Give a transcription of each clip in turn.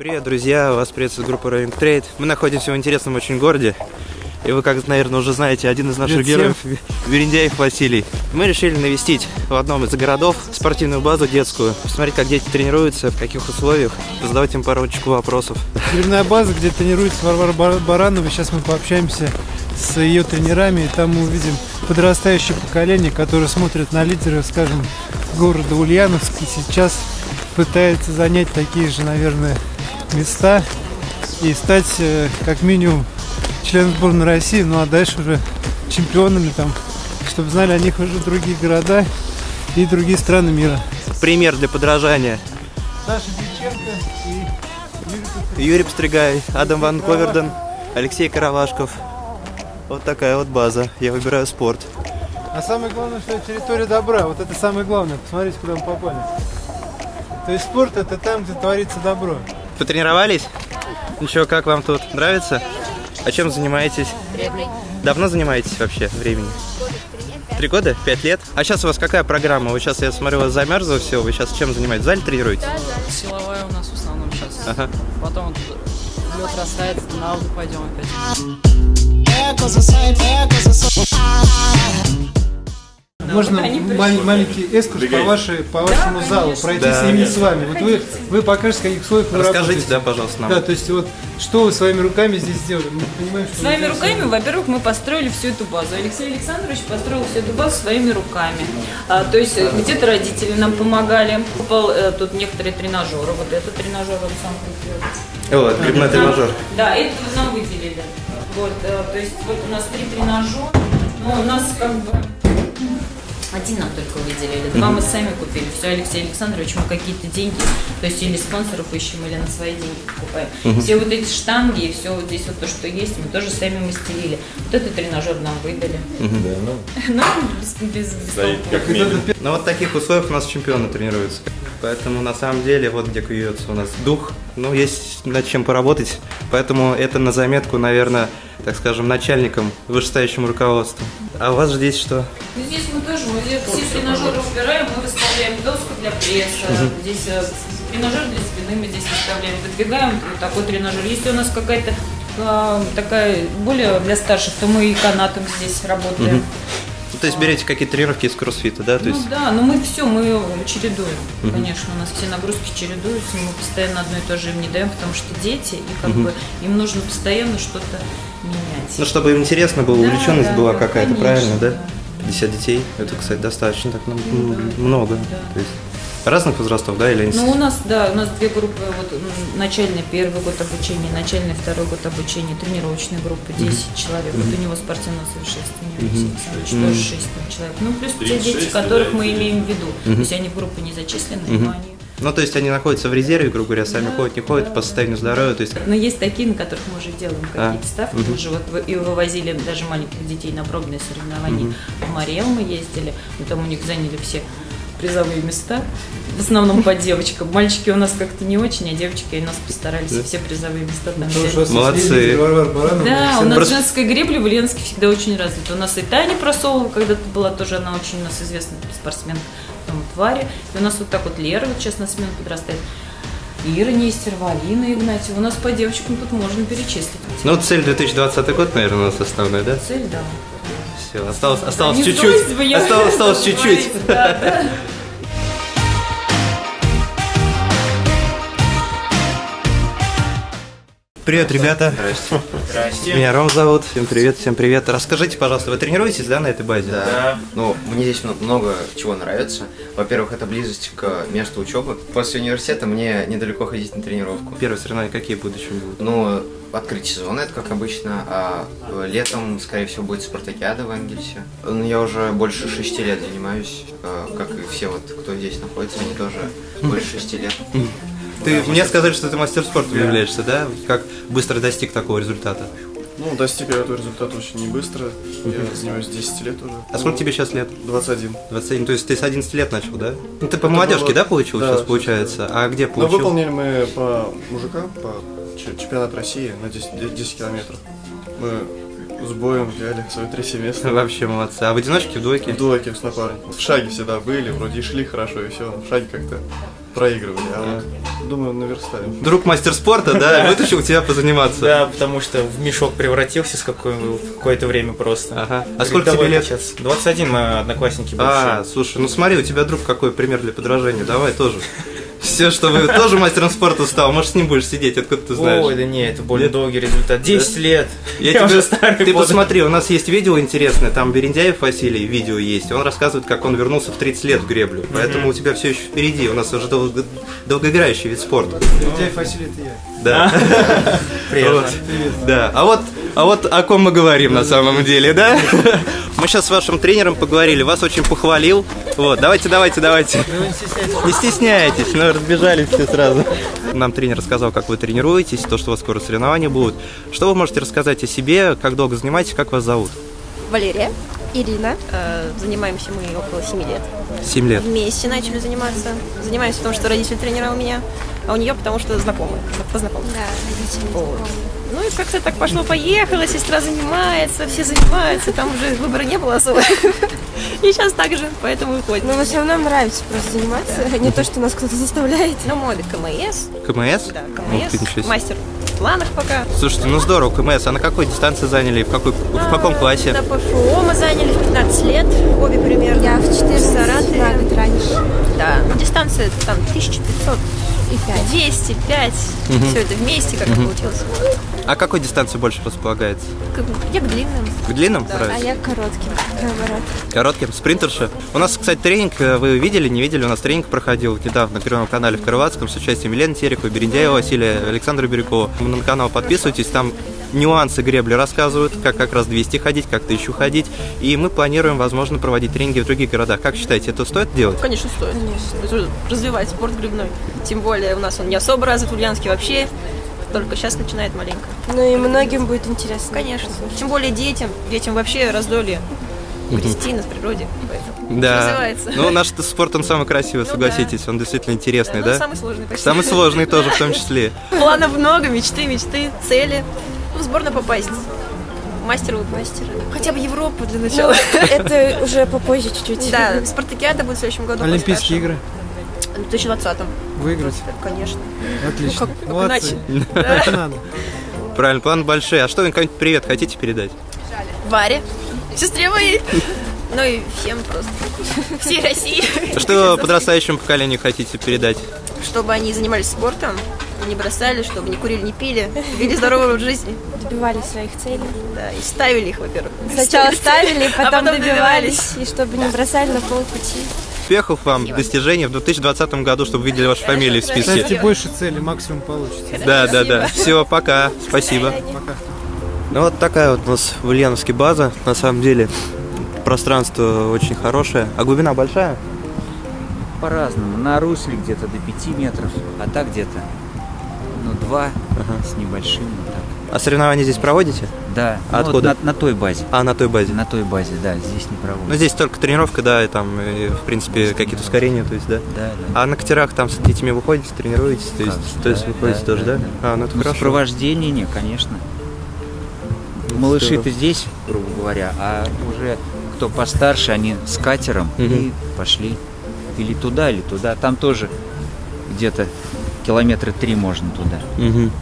Привет, друзья! Вас приветствует группа Rolling Trade. Мы находимся в интересном очень городе. И вы, как, наверное, уже знаете, один из наших Привет героев – Верендяев Василий. Мы решили навестить в одном из городов спортивную базу детскую, посмотреть, как дети тренируются, в каких условиях, задавать им парочку вопросов. Тренерная база, где тренируется Варвара Бар- Баранова. Сейчас мы пообщаемся с ее тренерами, и там мы увидим подрастающее поколение, которое смотрит на лидеров, скажем, города Ульяновск, и сейчас пытается занять такие же, наверное, места и стать э, как минимум членом сборной России, ну а дальше уже чемпионами там, чтобы знали о них уже другие города и другие страны мира. Пример для подражания. Саша Диченко и Юрий Пстригай, Адам Ван Коверден, Алексей Каравашков. Вот такая вот база. Я выбираю спорт. А самое главное, что это территория добра. Вот это самое главное. Посмотрите, куда мы попали. То есть спорт это там, где творится добро. Потренировались? Ничего, как вам тут? Нравится? А чем занимаетесь? Давно занимаетесь вообще времени? Три года? Пять лет? А сейчас у вас какая программа? Вы сейчас, я смотрю, у вас замерзло все. Вы сейчас чем занимаетесь? В зале тренируетесь? Силовая у нас в основном сейчас. Ага. Потом лед растает, на ауду пойдем опять. Можно мал- маленький экскурс по, вашей, по вашему залу, пройти Да. с ними с вами. Вот вы, вы покажете, каких условиях вы Расскажите, работаете. да, пожалуйста, нам. Да, то есть вот что вы своими руками здесь сделали? Мы понимаем, что Своими руками, во-первых, мы построили всю эту базу. Алексей Александрович построил всю эту базу своими руками. А, то есть э, где-то родители нам помогали. Купал э, тут некоторые тренажеры. Вот этот тренажер он сам купил. Вот, грибной тренажер. Да, это нам выделили. Вот, э, то есть вот у нас три тренажера. Но у нас как бы один нам только выделили, два мы сами купили. Все, Алексей Александрович, мы какие-то деньги, то есть или спонсоров ищем, или на свои деньги покупаем. Все вот эти штанги и все вот здесь вот то, что есть, мы тоже сами мастерили. Вот этот тренажер нам выдали. Ну, без, без, без толку. Ну вот таких условиях у нас чемпионы тренируются. Поэтому на самом деле вот где куется у нас дух. Ну, есть над чем поработать. Поэтому это на заметку, наверное, так скажем, начальникам, вышестоящему руководству. А у вас здесь что? Ну, здесь мы тоже, мы здесь все тренажеры убираем, мы выставляем доску для пресса, здесь э, тренажер для спины мы здесь выставляем, выдвигаем вот такой тренажер. Если у нас какая-то э, такая более для старших, то мы и канатом здесь работаем. Ну, то есть берете какие-то тренировки из кроссфита, да? То есть Ну да, но мы все, мы чередуем. Конечно, у нас все нагрузки чередуются, мы постоянно одно и то же им не даем, потому что дети, и как бы им нужно постоянно что-то менять. Ну, чтобы им интересно было, Да, увлеченность да, была да, какая-то, правильно, да? да. 50 детей, это, кстати, достаточно так ну, Ну, много. Да. То есть разных возрастов, да, или Ну, у нас, да, у нас две группы, вот начальный первый год обучения, начальный второй год обучения, тренировочная группа, 10 человек. Вот у него спортивное совершенствование, тоже 6 там человек. Ну, плюс те дети, которых мы имеем в виду. То есть они в группу не зачислены, но они... Ну, то есть они находятся в резерве, грубо говоря, сами Да, ходят, не ходят да, по состоянию здоровья, то есть Но есть такие, на которых мы уже делаем А, какие-то ставки. Мы же вот и вывозили даже маленьких детей на пробные соревнования. В Мариэл мы ездили, там у них заняли все призовые места, в основном по девочкам. Мальчики у нас как-то не очень, а девочки у нас постарались все призовые места там вас Молодцы. Да, у нас Просто- женская гребля в Ульяновске всегда очень развита. У нас и Таня Просолова когда-то была тоже, она очень у нас известная спортсменка. Потом вот Варя. И у нас вот так вот Лера вот сейчас на смену подрастает. Ира Нестерова, Алина Игнатьева. У нас по девочкам тут можно перечислить. Ну, цель 2020 год, наверное, у нас основная, да? Цель, да. Все, осталось, осталось чуть-чуть. Осталось, осталось чуть-чуть. Да, да. Привет, ребята. Здрасте. Меня Ром зовут. Всем привет, всем привет. Расскажите, пожалуйста, вы тренируетесь, да, на этой базе? Да. Ну, мне здесь мно- много чего нравится. Во-первых, это близость к месту учебы. После университета мне недалеко ходить на тренировку. Первые соревнования какие в будущем будут? Ну, открытие сезона, это как обычно, а э, летом, скорее всего, будет спартакиада в Энгельсе. Ну, я уже больше шести лет занимаюсь, э, как и все вот, кто здесь находится, они тоже больше шести лет. Ты мне сказали, что ты мастер спорта являешься, да? Как быстро достиг такого результата? Ну, достиг я этого результата очень не быстро. Я занимаюсь 10 лет уже. А сколько тебе сейчас лет? 21. 21, то есть ты с 11 лет начал, да? Ну ты по молодежке, было- да, получил Да, сейчас, получается? А где Но получил? выполнили мы по мужикам, по чемпионат России на 10, де- 10 километров. Мы с боем взяли свое третье место. Вообще молодцы. А в одиночке, в двойке? В двойке с напарником. В шаге всегда были, вроде и шли хорошо, и все. В шаге как-то проигрывали, а вот, думаю, наверстаем. Друг мастер спорта, да, вытащил тебя позаниматься. Да, потому что в мешок превратился с какое-то время просто. Ага. А сколько «Давай тебе лет? качаться». 21 мы одноклассники А, слушай, ну смотри, у тебя друг какой пример для подражания, давай тоже. Все, что вы тоже мастером спорта стал, может с ним будешь сидеть, откуда ты знаешь. Ой, да не, это более Нет? долгий результат. 10 лет. Я Я, тебе- уже старый Ты подал. посмотри, у нас есть видео интересное, там Берендяев Василий, видео есть, он рассказывает, как он вернулся в 30 лет в греблю, поэтому у тебя все еще впереди, у нас уже долго- долгоиграющий вид спорта. Дядя Василий, это я. Да. Приятно. Вот. Да. А вот, а вот о ком мы говорим на самом деле, да? Мы сейчас с вашим тренером поговорили, вас очень похвалил. Вот, давайте, давайте, давайте. Не стесняйтесь, ну разбежались все сразу. Нам тренер сказал, как вы тренируетесь, то, что у вас скоро соревнования будут. Что вы можете рассказать о себе, как долго занимаетесь, как вас зовут? Валерия, Ирина. Э, Занимаемся мы около 7 лет. Семь лет. Вместе начали заниматься. Занимаемся потому, что родители тренера у меня, а у нее потому, что знакомые, познакомились. Да, вот. Ну и как-то так пошло-поехало, сестра занимается, все занимаются, там уже выбора не было особо. И сейчас так же, поэтому выходит. Ну, в основном нравится просто заниматься, не то, что нас кто-то заставляет. Ну, мой КМС, КМС? да, Ух ты, ничего КМС, мастер в планах пока. Слушайте, ну здорово, КМС. А на какой дистанции заняли? В, какой, в каком классе? На ПФО мы заняли в 15 лет, обе примерно. Я в 14 Саратове. на год раньше. Да, ну, дистанция там 1500 И 5. 200, 5, все это вместе как получилось. А какой дистанции больше располагается? Как- Я к длинным. К длинным? А нравится? я коротким, наоборот. Коротким, спринтерша. У нас, кстати, тренинг, э, вы видели, не видели, у нас тренинг проходил недавно на Первом канале в Крылатском с участием Елены Терековой, Берендяева Василия, Александра Бирюкова. На канал подписывайтесь, там нюансы гребли рассказывают, как как раз 200 ходить, как тысячу ходить. И мы планируем, возможно, проводить тренинги в других городах. Как считаете, это стоит делать? Конечно, стоит. Развивать спорт грибной. Тем более у нас он не особо развит, в Ульяновске вообще. Только сейчас начинает маленько. Ну и многим будет интересно. Конечно. Тем более детям. Детям вообще раздолье. Грести на природе. Поэтому Да. развивается. Ну, наш спорт, он самый красивый, Ну согласитесь, он действительно интересный, ну, да? Самый сложный почти. Самый сложный тоже в том числе. Планов много, мечты, мечты, цели. Ну, в сборную попасть. Мастеру. Мастеру. Хотя бы Европу для Ну, начала. это уже попозже чуть-чуть. Да, спартакиада будет в следующем году. Олимпийские игры В 2020-м. выиграть. Конечно. Отлично. как- как Молодцы. иначе? И надо. Правильно, план большой. А что, вы кому-нибудь привет хотите передать? Варе, сестре моей. Ну и всем просто. Всей России. Что подрастающему поколению хотите передать? Чтобы они занимались спортом, не бросали, чтобы не курили, не пили, вели здоровый образ жизни. Добивались своих целей. Да, и ставили их, во-первых. Сначала ставили, А потом потом добивались. И чтобы не бросали на полпути. Успехов вам, достижений в 2020 году, чтобы видели ваши фамилии в списке. больше цели, максимум получится. Да, да, да. Все, пока. Спасибо. Пока. Ну вот такая вот у нас в Ульяновске база. На самом деле пространство очень хорошее. А глубина большая? По-разному. На русле где-то до 5 метров, а так где-то, ну, 2 с небольшим. вот так. А соревнования здесь проводите? Да. А ну, вот откуда? на, на той базе. А, на той базе. На той базе, да, здесь не проводят. Ну здесь только тренировка, да, и там, и, в принципе, какие-то ускорения, то есть, да. Да, да. А на катерах там с детьми выходите, тренируетесь, то есть, Как то есть да, выходите да, тоже, да? да, А, ну это Ну, хорошо. сопровождение, не, конечно. Малыши-то здесь, грубо говоря, а уже кто постарше, они с катером и Мгм. пошли или туда, или туда. Там тоже где-то километра три можно туда. Мгм.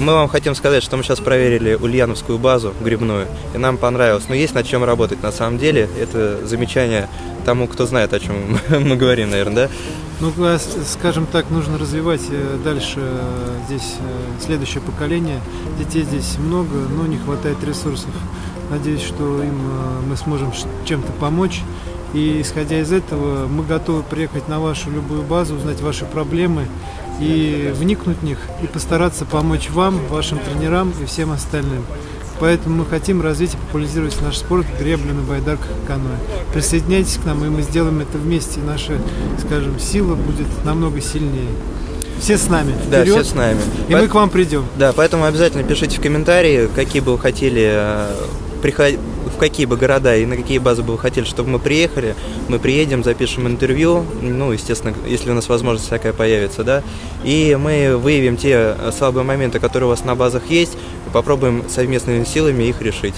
Мы вам хотим сказать, что мы сейчас проверили ульяновскую базу грибную, и нам понравилось. Но есть над чем работать на самом деле. Это замечание тому, кто знает, о чем мы говорим, наверное, да? Ну, а, скажем так, нужно развивать э, дальше э, здесь э, следующее поколение. Детей здесь много, но не хватает ресурсов. Надеюсь, что им мы сможем чем-то помочь. И исходя из этого, мы готовы приехать на вашу любую базу, узнать ваши проблемы и вникнуть в них, и постараться помочь вам, вашим тренерам и всем остальным. Поэтому мы хотим развить и популяризировать наш спорт гребля на байдарках и каноэ. Присоединяйтесь к нам, и мы сделаем это вместе. Наша, скажем, сила будет намного сильнее. Все с нами. Да, Вперед, все с нами. И мы к вам придем. Да, поэтому обязательно пишите в комментарии, какие бы вы хотели э, приход- в какие бы города и на какие базы бы вы хотели, чтобы мы приехали. Мы приедем, запишем интервью, ну, естественно, если у нас возможность такая появится, да, и мы выявим те э, слабые моменты, которые у вас на базах есть, и попробуем совместными силами их решить.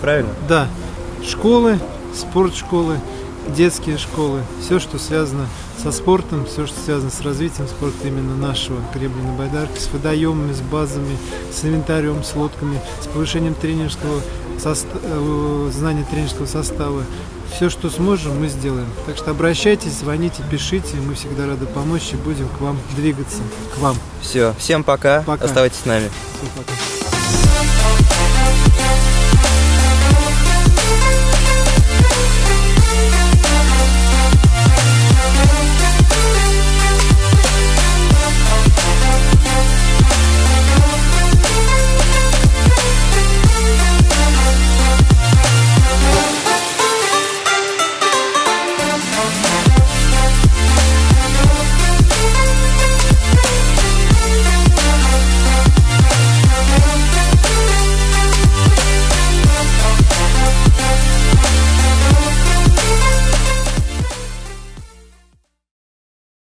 Правильно? Да, школы, спортшколы, детские школы, все, что связано со спортом, все, что связано с развитием спорта именно нашего гребли на байдарке, с водоемами, с базами, с инвентарем, с лодками, с повышением тренерского э, знания тренерского состава. Все, что сможем, мы сделаем. Так что обращайтесь, звоните, пишите, мы всегда рады помочь и будем к вам двигаться. К вам. Все, всем пока. Пока. Оставайтесь с нами. Всё, пока.